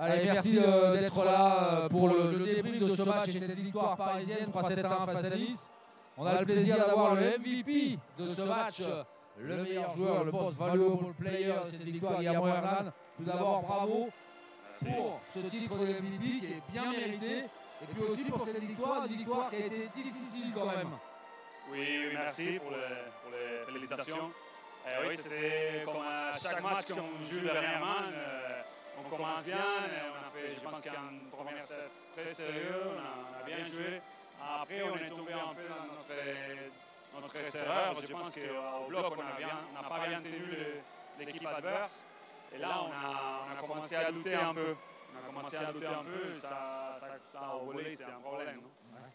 Allez, merci euh, d'être là euh, pour le, le débrief de ce match et cette victoire parisienne 3-7-1 face à Nice. On a le plaisir d'avoir le MVP de ce match, le meilleur joueur, le boss valuable player de cette victoire, Guillermo Hernan. Tout d'abord, bravo pour ce titre de MVP qui est bien mérité. Et puis aussi pour cette victoire, une victoire qui a été difficile quand même. Oui, oui, merci pour, le, pour les félicitations. Euh, oui, c'était comme à chaque match qu'on joue dernièrement. Euh, on commence bien, on a fait, je pense qu'un premier set très sérieux, on a, bien joué. Après, on est tombé un peu dans notre, notre erreur. Je pense qu'au bloc, on n'a pas bien tenu l'équipe adverse. Et là, on a, commencé à douter un peu. On a commencé à douter un peu, ça, ça, ça c'est un problème.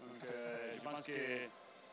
Donc, euh, je pense que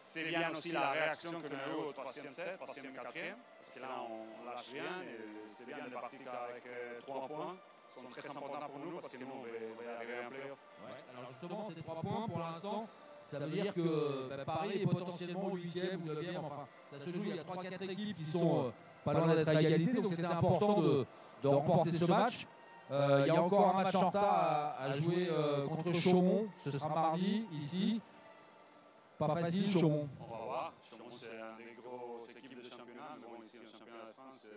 c'est bien aussi la réaction qu'on a eue au troisième set, troisième, quatrième, parce que là on lâche rien et c'est bien de partir avec euh, trois points. Ils sont très importants pour nous parce que nous on va, arriver à un playoff. Ouais, alors justement, ces trois points pour l'instant, ça veut dire que bah, Paris est potentiellement 8e ou 9e. Enfin, ça se joue, il y a 3-4 équipes qui sont euh, pas loin d'être à égalité, donc c'était important de, de, remporter ce match. Euh, il y a encore un match en retard à, à jouer euh, contre Chaumont, ce sera mardi ici. Pas facile, Chaumont. On va voir. Chaumont, c'est une des grosses équipes de championnat. Mais bon, ici, au championnat de France,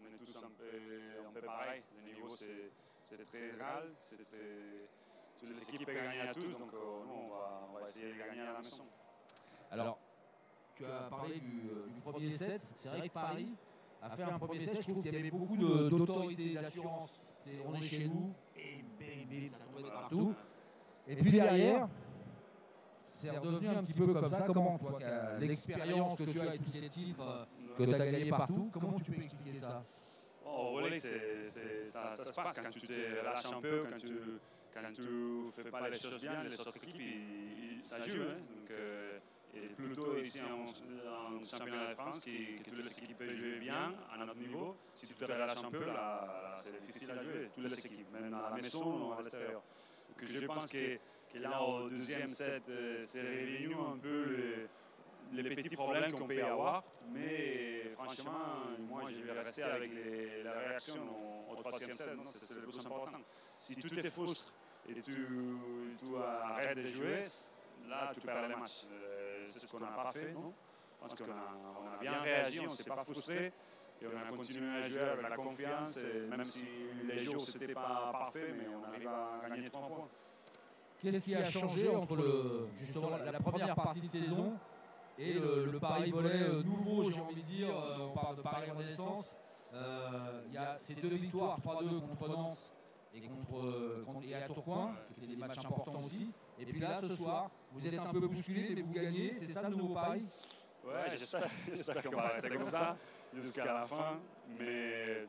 on est tous un peu, un peu pareil. Le niveau, c'est très égal. Toutes les équipes peuvent gagner à tous. Donc, euh, nous, on va, on va, essayer de gagner à la maison. Alors, tu as parlé du, euh, du premier set. C'est vrai que Paris a fait un premier set. Je trouve qu'il y avait beaucoup d'autorité, d'assurance. On est chez nous. Et bim, bim, ça tombait partout. Et puis derrière, c'est redevenu un petit peu comme ça. Comment, toi, l'expérience que tu as et tous ces titres que tu as gagnés partout, comment tu peux expliquer ça Oh, ça, se passe quand tu te relâches un peu, quand tu quand tu fais pas les choses bien, les autres équipes, ils, ça joue. Hein. Donc, euh, et plutôt ici en, championnat de France, qui, que toutes les équipes peuvent jouer bien à notre niveau. Si tu te relâches un peu, c'est difficile à jouer, toutes les équipes, même à la maison ou à l'extérieur. Donc, je pense que, que là, au deuxième set, euh, c'est réuni un peu les petits problèmes qu'on peut avoir. Mais franchement, moi, je vais rester avec les, la réaction au, au troisième set. C'est le plus important. Si tu te frustres et tu, tu arrêtes de jouer, là, tu perds le match. Euh, c'est ce qu'on n'a pas fait, non Parce qu'on a, bien réagi, on ne s'est pas frustré. Et on a continué à jouer avec la confiance, et même si les jours n'étaient pas parfaits, mais on arrive à gagner trois points. Qu'est-ce qui a changé entre le, justement la première partie de saison et le, Paris volet euh, nouveau, j'ai envie de dire, euh, on parle de Paris Renaissance. Euh, il y a ces deux victoires, 3-2 contre Nantes et, contre, contre, et à Tourcoing, qui étaient des matchs importants aussi. Et puis là, ce soir, vous êtes un peu bousculé, mais vous gagnez. C'est ça le nouveau Paris? Ouais, j'espère qu'on va rester comme ça jusqu'à la fin. Mais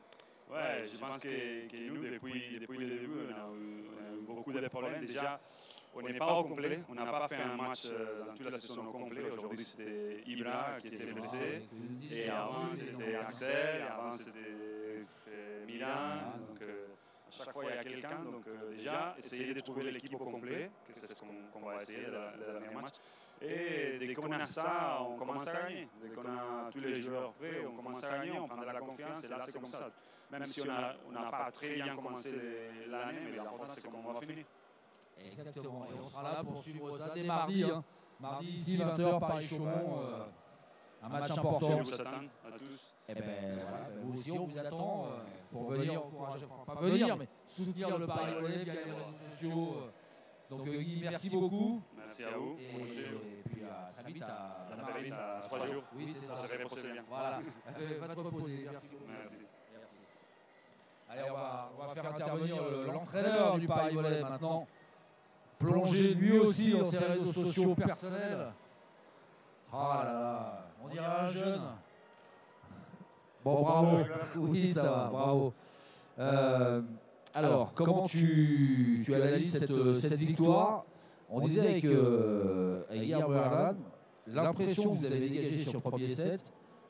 ouais, je pense que, que nous, depuis, depuis le début, on a eu beaucoup de problèmes. Déjà, on n'est pas au complet. On n'a pas fait un match dans toute la saison au complet. Aujourd'hui, c'était Ibra qui était blessé. Et avant, c'était Axel. Et avant, c'était Milan. Donc, euh, à chaque fois, il y a quelqu'un. Donc, euh, déjà, essayer de trouver l'équipe au complet, que c'est ce qu'on qu va essayer le, le dernier match. Et dès qu'on a ça, on commence à gagner. Dès qu'on a tous les joueurs prêts, on commence à gagner, on prend de la confiance. Et là, c'est comme ça. Même si on n'a on pas très bien commencé l'année, mais l'important, c'est comment on va finir. Exactement. Et on sera là pour suivre ça dès mardi. Hein. Mardi ici, 20h, Paris-Chaumont. Euh, un match important. Vous attend à tous. Et ben, voilà, ben, vous aussi, on vous attend euh, pour venir encourager, enfin, pas venir, mais soutenir le Paris Volley via les réseaux sociaux. Donc euh, Guy, merci beaucoup. Merci à vous. Et, et puis à très vite à, à, très vite, à trois jours. Oui, c'est ça. Ça bien. Voilà. Va te reposer. Merci beaucoup. Merci. Merci. Allez, on va, on va faire intervenir l'entraîneur du Paris Volley maintenant plongé lui aussi dans ses réseaux sociaux personnels. Ah là là, on dirait un jeune. Bon, bravo. Oui, ça va, bravo. Euh, alors, comment tu, tu analyses cette, cette victoire On disait avec, euh, avec l'impression que vous avez dégagée sur le premier set,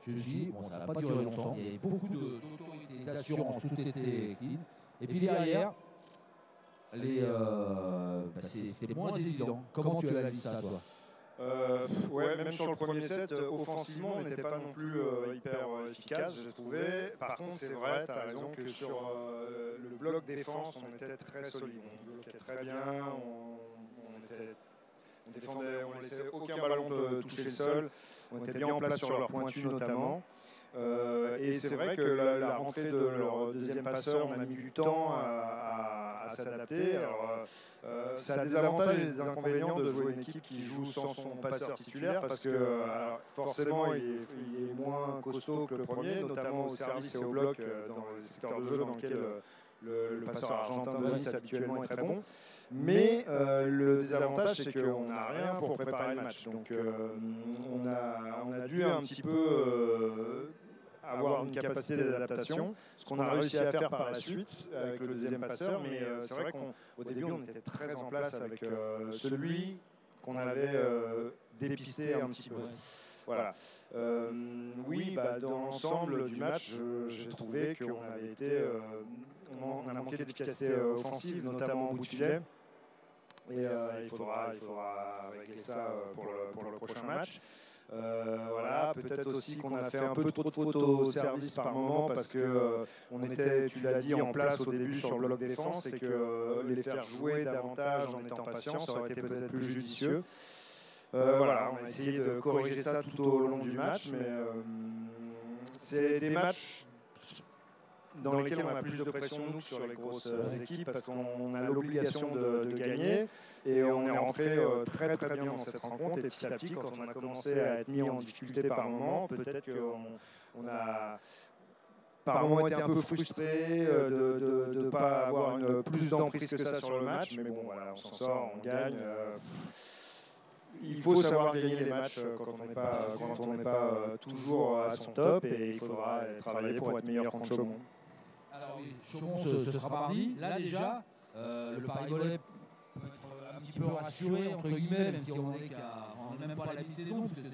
je me suis dit, bon, ça n'a pas duré longtemps. Il y avait beaucoup d'autorité, d'assurance, tout était clean. Et puis derrière, les, euh, bah, c'était moins évident. Comment tu analyses ça, toi Euh, ouais, même sur le premier set, offensivement, on n'était pas non plus hyper efficace, j'ai trouvé. Par contre, c'est vrai, tu as raison que sur le bloc défense, on était très solide. On bloquait très bien, on, était on défendait, on laissait aucun ballon de toucher le sol. On était bien en place sur leur pointu notamment. Euh, et c'est vrai que la, rentrée de leur deuxième passeur, on a mis du temps à, s'adapter. Alors, euh, ça a des avantages et des inconvénients de jouer une équipe qui joue sans son passeur titulaire parce que forcément il est, moins costaud que le premier, notamment au service et au bloc euh, dans le secteur de jeu dans lequel le, passeur argentin de Nice habituellement est très bon. Mais le désavantage, c'est qu'on n'a rien pour préparer le match. Donc on, a, on, a, dû un petit peu avoir une capacité d'adaptation, ce qu'on a réussi à faire par la suite avec le deuxième passeur. Mais euh, c'est vrai qu'au début, on était très en place avec euh, celui qu'on avait euh, dépisté un petit peu. Voilà. oui, bah, dans l'ensemble du match, j'ai trouvé qu'on avait été, on a manqué d'efficacité offensive, notamment au bout de filet. Et il, faudra, il faudra régler ça pour le, prochain match. Euh, voilà, peut-être aussi qu'on a fait un peu trop de photos au service par moment parce que euh, on était, tu l'as dit, en place au début sur le bloc défense et que euh, les faire jouer davantage en étant patient, ça aurait été peut-être plus judicieux. Voilà, on a essayé de corriger ça tout au long du match, mais c'est des matchs dans lesquels on a plus de pression nous sur les grosses équipes parce qu'on a l'obligation de, gagner. et on est rentré euh, très très bien dans cette rencontre. et petit à petit quand on a commencé à être mis en difficulté par moment peut-être qu'on a par moment été un peu frustré euh, de ne pas avoir une, plus d'emprise que ça sur le match mais bon voilà on s'en sort, on gagne euh, il faut savoir gagner les matchs quand on n'est pas, quand on pas toujours à son top et il faudra travailler pour être meilleur contre Chaumont. Alors oui, Chaumont, ce, sera mardi. Là déjà, euh, le Paris Volley peut être un petit peu rassuré, entre guillemets, même si on n'est même pas à la mi-saison, parce que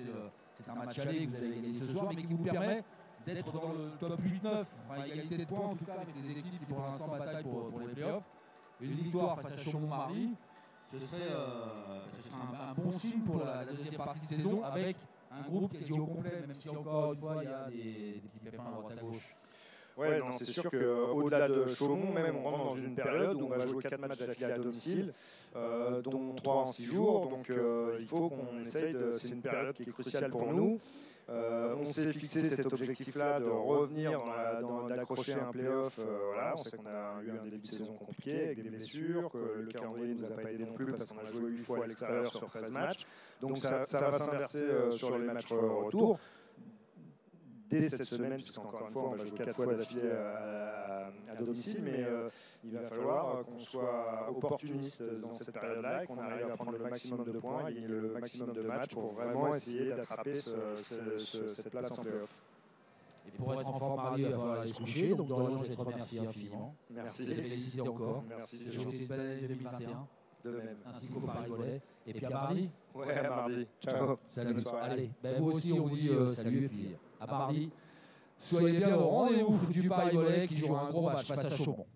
c'est un match aller que vous avez gagné ce soir, mais qui vous permet d'être dans le top 8-9, enfin égalité de points en tout cas avec les équipes qui pour l'instant bataillent pour, pour les playoffs. Une victoire face à Chaumont mardi, ce serait, euh, ce serait un, un, bon signe pour la, la, deuxième partie de saison avec un groupe quasi au complet, même si encore une fois il y a des, des petits pépins à droite à gauche. Ouais, non, c'est sûr qu'au-delà de Chaumont, même, on rentre dans une période où on va jouer 4 matchs d'affilée à domicile, euh, dont 3 en 6 jours. Donc euh, il faut qu'on essaye de. C'est une période qui est cruciale pour nous. Euh, on s'est fixé cet objectif-là de revenir, d'accrocher un playoff. voilà, on sait qu'on a eu un début de saison compliqué avec des blessures, que le calendrier ne nous a pas aidé non plus parce qu'on a joué 8 fois à l'extérieur sur 13 matchs. Donc ça, ça va s'inverser sur les matchs retour dès cette semaine, puisqu'encore une fois, on va jouer quatre fois d'affilée à, domicile, mais euh, il va falloir qu'on soit opportuniste dans cette période-là et qu'on arrive à prendre le maximum de points, et le maximum de matchs pour vraiment essayer d'attraper cette place en playoff. Et pour être en forme, Marie, il va falloir aller se coucher. Donc, Dorian, je te remercie infiniment. Merci. Je te félicite encore. Merci. C'est une belle année 2021. De même. Ainsi qu'au Paris Volet. Et puis à mardi. Ouais, à mardi. Ciao. Salut. Allez, ben, vous aussi, on vous dit euh, salut et puis à mardi. Soyez bien au rendez-vous du Paris Volley qui joue un gros match face à Chaumont.